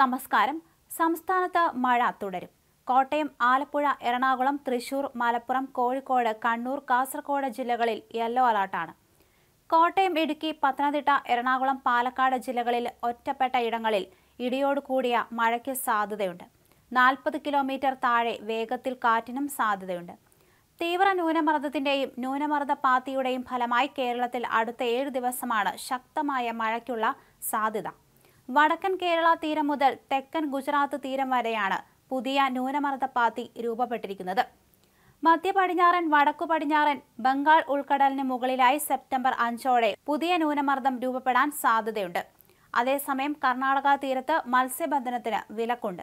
നമസ്കാരം. സംസ്ഥാനത്ത് മഴ തുടരും. കോട്ടയം ആലപ്പുഴ എറണാകുളം തൃശൂർ മലപ്പുറം കോഴിക്കോട് കണ്ണൂർ കാസർഗോഡ് ജില്ലകളിൽ യെല്ലോ അലർട്ടാണ് കോട്ടയം ഇടുക്കി പത്തനംതിട്ട എറണാകുളം പാലക്കാട് ജില്ലകളിൽ ഒറ്റപ്പെട്ട ഇടങ്ങളിൽ ഇടിയോട് കൂടിയ മഴയ്ക്ക് സാധ്യതയുണ്ട്. നാൽപ്പത് കിലോമീറ്റർ താഴെ വേഗത്തിൽ കാറ്റിനും സാധ്യതയുണ്ട്. തീവ്ര ന്യൂനമർദ്ദത്തിന്റെയും ന്യൂനമർദ്ദ പാത്തിയുടെയും ഫലമായി കേരളത്തിൽ അടുത്ത ഏഴ് ദിവസമാണ് ശക്തമായ മഴയ്ക്കുള്ള സാധ്യത. വടക്കൻ കേരള തീരം മുതൽ തെക്കൻ ഗുജറാത്ത് തീരം വരെയാണ് പുതിയ ന്യൂനമർദ്ദ പാത്തി രൂപപ്പെട്ടിരിക്കുന്നത്. മധ്യ പടിഞ്ഞാറൻ വടക്കു പടിഞ്ഞാറൻ ബംഗാൾ ഉൾക്കടലിന് മുകളിലായി സെപ്റ്റംബർ അഞ്ചോടെ പുതിയ ന്യൂനമർദ്ദം രൂപപ്പെടാൻ സാധ്യതയുണ്ട്. അതേസമയം കർണാടക തീരത്ത് മത്സ്യബന്ധനത്തിന് വിലക്കുണ്ട്.